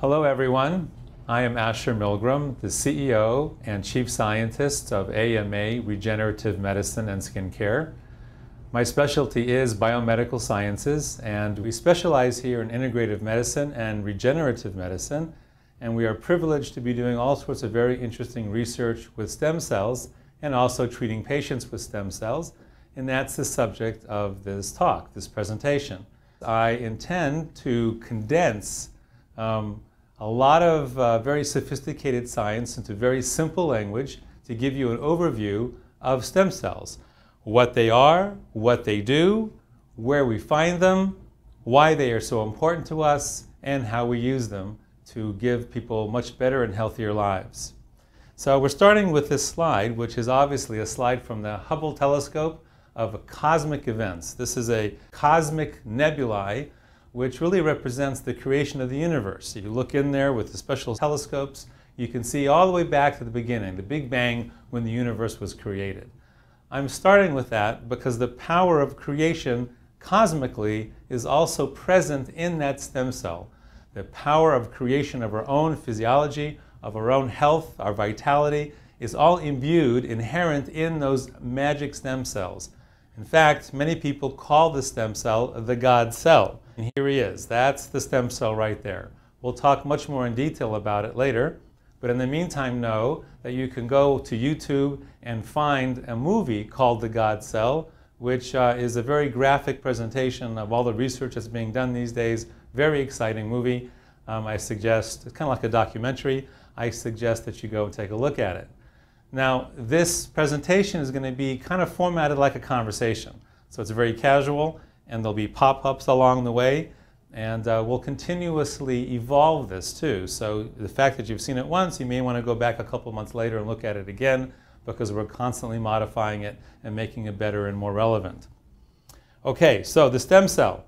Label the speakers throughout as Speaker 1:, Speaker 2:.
Speaker 1: Hello, everyone. I am Asher Milgram, the CEO and Chief Scientist of AMA Regenerative Medicine and Skincare. My specialty is biomedical sciences, and we specialize here in integrative medicine and regenerative medicine. And we are privileged to be doing all sorts of very interesting research with stem cells and also treating patients with stem cells. And that's the subject of this talk, this presentation. I intend to condense um, a lot of uh, very sophisticated science into very simple language to give you an overview of stem cells. What they are, what they do, where we find them, why they are so important to us, and how we use them to give people much better and healthier lives. So we're starting with this slide, which is obviously a slide from the Hubble telescope of cosmic events. This is a cosmic nebulae which really represents the creation of the universe. If you look in there with the special telescopes, you can see all the way back to the beginning, the Big Bang, when the universe was created. I'm starting with that because the power of creation cosmically is also present in that stem cell. The power of creation of our own physiology, of our own health, our vitality, is all imbued, inherent in those magic stem cells. In fact, many people call the stem cell the God cell. And here he is. That's the stem cell right there. We'll talk much more in detail about it later. But in the meantime, know that you can go to YouTube and find a movie called The God Cell, which uh, is a very graphic presentation of all the research that's being done these days. Very exciting movie. Um, I suggest, it's kind of like a documentary. I suggest that you go and take a look at it. Now, this presentation is going to be kind of formatted like a conversation. So it's very casual and there'll be pop-ups along the way. And uh, we'll continuously evolve this too. So the fact that you've seen it once, you may want to go back a couple months later and look at it again because we're constantly modifying it and making it better and more relevant. Okay, so the stem cell.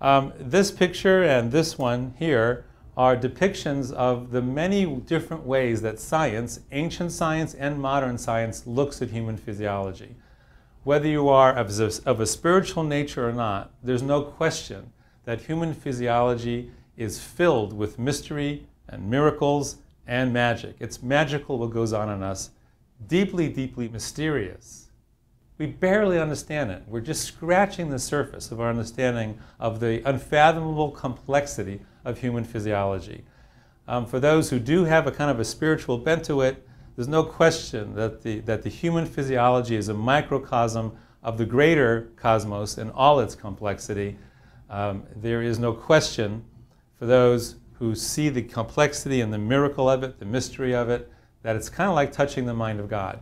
Speaker 1: Um, this picture and this one here are depictions of the many different ways that science, ancient science and modern science, looks at human physiology whether you are of a, of a spiritual nature or not, there's no question that human physiology is filled with mystery and miracles and magic. It's magical what goes on in us, deeply, deeply mysterious. We barely understand it. We're just scratching the surface of our understanding of the unfathomable complexity of human physiology. Um, for those who do have a kind of a spiritual bent to it, there's no question that the, that the human physiology is a microcosm of the greater cosmos in all its complexity. Um, there is no question for those who see the complexity and the miracle of it, the mystery of it, that it's kind of like touching the mind of God.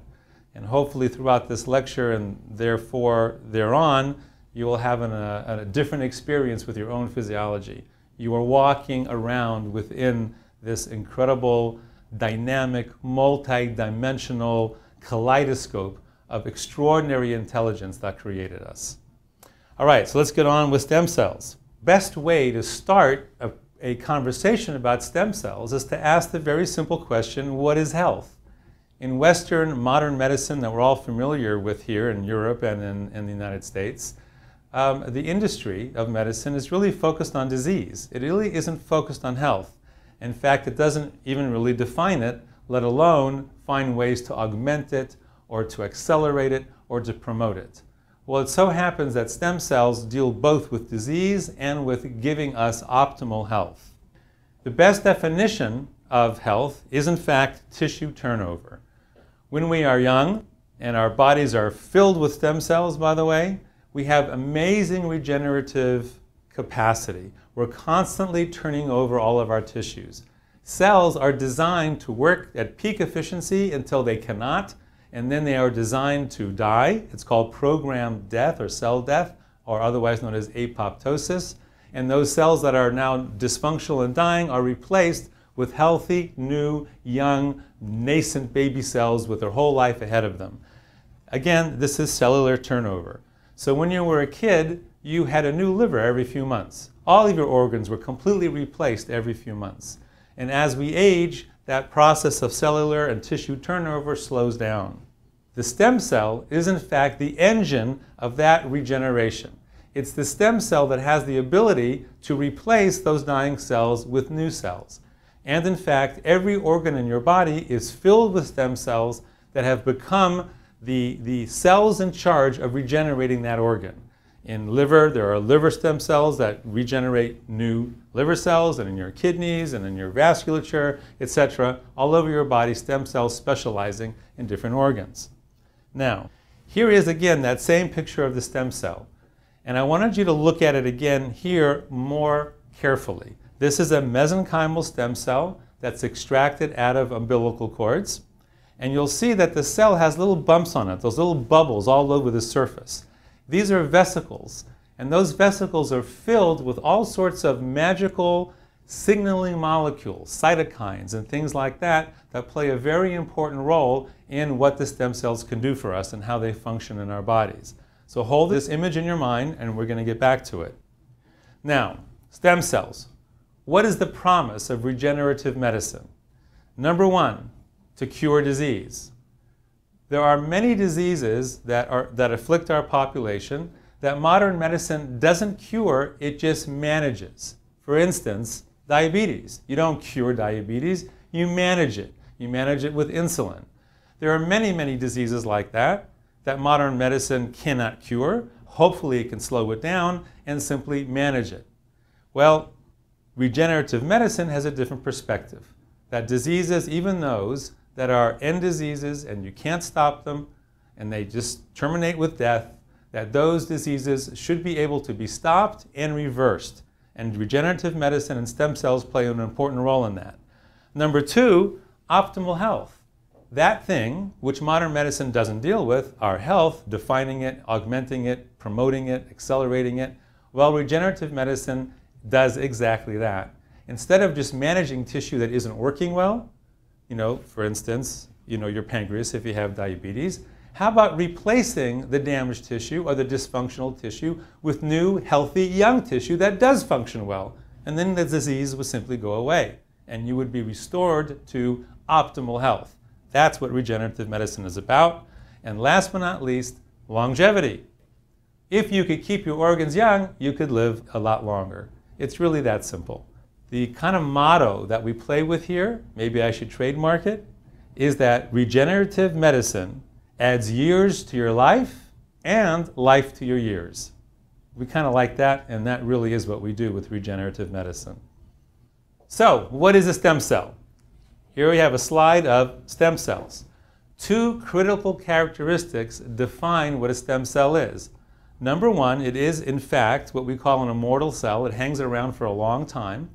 Speaker 1: And hopefully throughout this lecture and therefore thereon, you will have an, a, a different experience with your own physiology. You are walking around within this incredible dynamic, multi-dimensional kaleidoscope of extraordinary intelligence that created us. All right, so let's get on with stem cells. Best way to start a, a conversation about stem cells is to ask the very simple question, what is health? In Western modern medicine that we're all familiar with here in Europe and in, in the United States, um, the industry of medicine is really focused on disease. It really isn't focused on health. In fact, it doesn't even really define it, let alone find ways to augment it or to accelerate it or to promote it. Well, it so happens that stem cells deal both with disease and with giving us optimal health. The best definition of health is, in fact, tissue turnover. When we are young, and our bodies are filled with stem cells, by the way, we have amazing regenerative capacity. We're constantly turning over all of our tissues. Cells are designed to work at peak efficiency until they cannot, and then they are designed to die. It's called programmed death or cell death, or otherwise known as apoptosis. And those cells that are now dysfunctional and dying are replaced with healthy, new, young, nascent baby cells with their whole life ahead of them. Again, this is cellular turnover. So when you were a kid, you had a new liver every few months. All of your organs were completely replaced every few months. And as we age, that process of cellular and tissue turnover slows down. The stem cell is in fact the engine of that regeneration. It's the stem cell that has the ability to replace those dying cells with new cells. And in fact, every organ in your body is filled with stem cells that have become the, the cells in charge of regenerating that organ. In liver, there are liver stem cells that regenerate new liver cells, and in your kidneys, and in your vasculature, etc. All over your body, stem cells specializing in different organs. Now, here is again that same picture of the stem cell. And I wanted you to look at it again here more carefully. This is a mesenchymal stem cell that's extracted out of umbilical cords. And you'll see that the cell has little bumps on it, those little bubbles all over the surface. These are vesicles, and those vesicles are filled with all sorts of magical signaling molecules, cytokines, and things like that, that play a very important role in what the stem cells can do for us and how they function in our bodies. So hold this image in your mind, and we're going to get back to it. Now, stem cells. What is the promise of regenerative medicine? Number one, to cure disease. There are many diseases that, are, that afflict our population that modern medicine doesn't cure, it just manages. For instance, diabetes. You don't cure diabetes, you manage it. You manage it with insulin. There are many, many diseases like that that modern medicine cannot cure. Hopefully, it can slow it down and simply manage it. Well, regenerative medicine has a different perspective. That diseases, even those that are end diseases and you can't stop them and they just terminate with death, that those diseases should be able to be stopped and reversed. And regenerative medicine and stem cells play an important role in that. Number two, optimal health. That thing, which modern medicine doesn't deal with, our health, defining it, augmenting it, promoting it, accelerating it, well, regenerative medicine does exactly that. Instead of just managing tissue that isn't working well, you know, for instance, you know, your pancreas if you have diabetes. How about replacing the damaged tissue or the dysfunctional tissue with new, healthy, young tissue that does function well? And then the disease would simply go away and you would be restored to optimal health. That's what regenerative medicine is about. And last but not least, longevity. If you could keep your organs young, you could live a lot longer. It's really that simple. The kind of motto that we play with here, maybe I should trademark it, is that regenerative medicine adds years to your life and life to your years. We kind of like that, and that really is what we do with regenerative medicine. So, what is a stem cell? Here we have a slide of stem cells. Two critical characteristics define what a stem cell is. Number one, it is in fact what we call an immortal cell. It hangs around for a long time.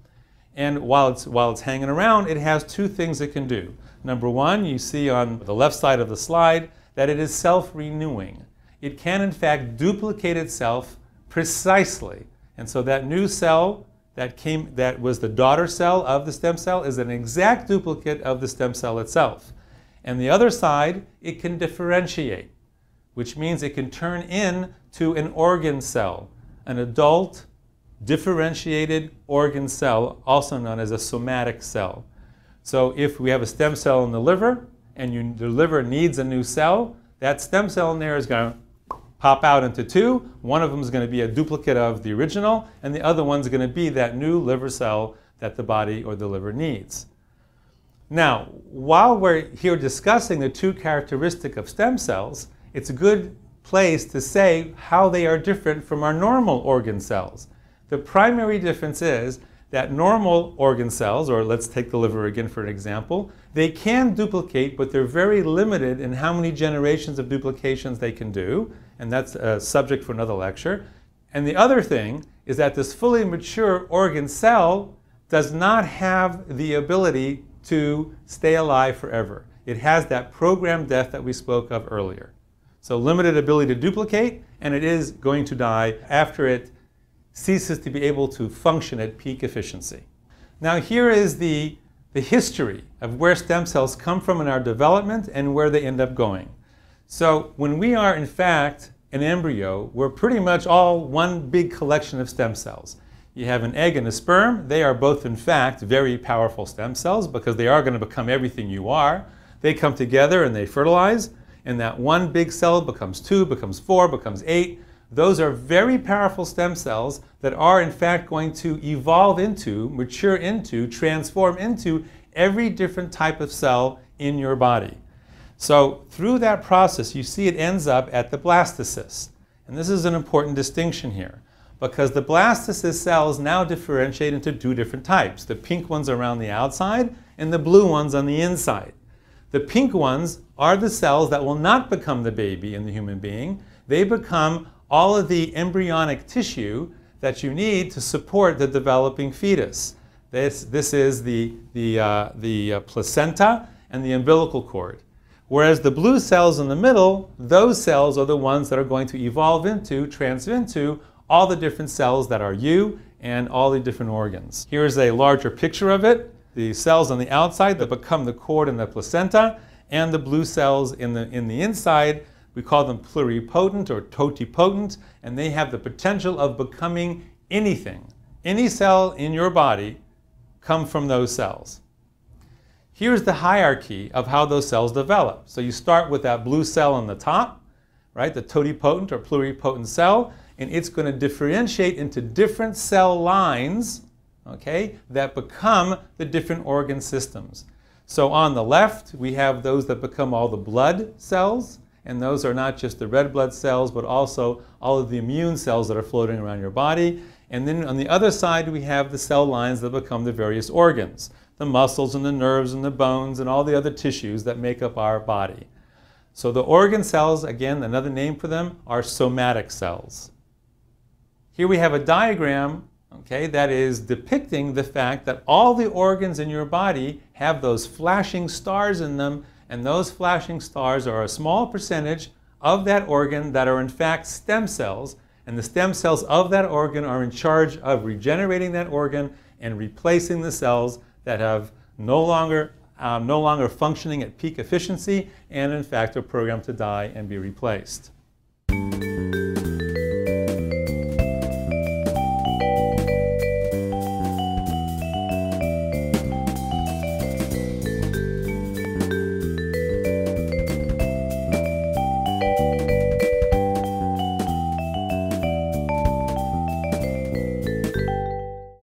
Speaker 1: And while it's, while it's hanging around, it has two things it can do. Number one, you see on the left side of the slide that it is self-renewing. It can, in fact, duplicate itself precisely. And so that new cell that, came, that was the daughter cell of the stem cell is an exact duplicate of the stem cell itself. And the other side, it can differentiate, which means it can turn into an organ cell, an adult differentiated organ cell, also known as a somatic cell. So if we have a stem cell in the liver and you, the liver needs a new cell, that stem cell in there is going to pop out into two. One of them is going to be a duplicate of the original, and the other one's going to be that new liver cell that the body or the liver needs. Now, while we're here discussing the two characteristics of stem cells, it's a good place to say how they are different from our normal organ cells. The primary difference is that normal organ cells, or let's take the liver again for an example, they can duplicate, but they're very limited in how many generations of duplications they can do, and that's a subject for another lecture. And the other thing is that this fully mature organ cell does not have the ability to stay alive forever. It has that programmed death that we spoke of earlier. So limited ability to duplicate, and it is going to die after it ceases to be able to function at peak efficiency. Now here is the, the history of where stem cells come from in our development and where they end up going. So when we are in fact an embryo, we're pretty much all one big collection of stem cells. You have an egg and a sperm. They are both in fact very powerful stem cells because they are going to become everything you are. They come together and they fertilize and that one big cell becomes two, becomes four, becomes eight, those are very powerful stem cells that are in fact going to evolve into, mature into, transform into every different type of cell in your body. So through that process, you see it ends up at the blastocyst. And this is an important distinction here because the blastocyst cells now differentiate into two different types. The pink ones around the outside and the blue ones on the inside. The pink ones are the cells that will not become the baby in the human being. They become all of the embryonic tissue that you need to support the developing fetus. This, this is the, the, uh, the uh, placenta and the umbilical cord. Whereas the blue cells in the middle, those cells are the ones that are going to evolve into, transfer into, all the different cells that are you and all the different organs. Here's a larger picture of it. The cells on the outside that become the cord and the placenta, and the blue cells in the, in the inside. We call them pluripotent or totipotent, and they have the potential of becoming anything. Any cell in your body come from those cells. Here's the hierarchy of how those cells develop. So you start with that blue cell on the top, right, the totipotent or pluripotent cell, and it's going to differentiate into different cell lines, okay, that become the different organ systems. So on the left, we have those that become all the blood cells, and those are not just the red blood cells, but also all of the immune cells that are floating around your body. And then on the other side, we have the cell lines that become the various organs, the muscles and the nerves and the bones and all the other tissues that make up our body. So the organ cells, again, another name for them, are somatic cells. Here we have a diagram okay, that is depicting the fact that all the organs in your body have those flashing stars in them, and those flashing stars are a small percentage of that organ that are in fact stem cells and the stem cells of that organ are in charge of regenerating that organ and replacing the cells that have no longer, um, no longer functioning at peak efficiency and in fact are programmed to die and be replaced.